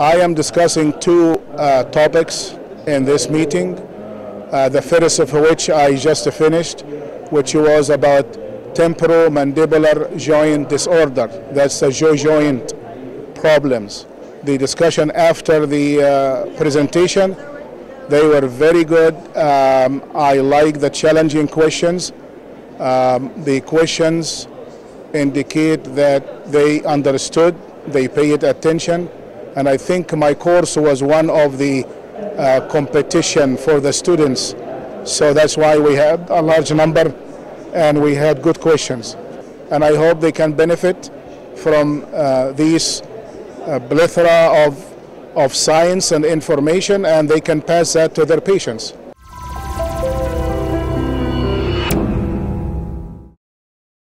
I am discussing two uh, topics in this meeting. Uh, the first of which I just finished, which was about temporomandibular joint disorder. That's the jaw joint problems. The discussion after the uh, presentation, they were very good. Um, I like the challenging questions. Um, the questions indicate that they understood, they paid attention, and I think my course was one of the uh, competition for the students. So that's why we had a large number and we had good questions. And I hope they can benefit from uh, these uh, plethora of, of science and information and they can pass that to their patients.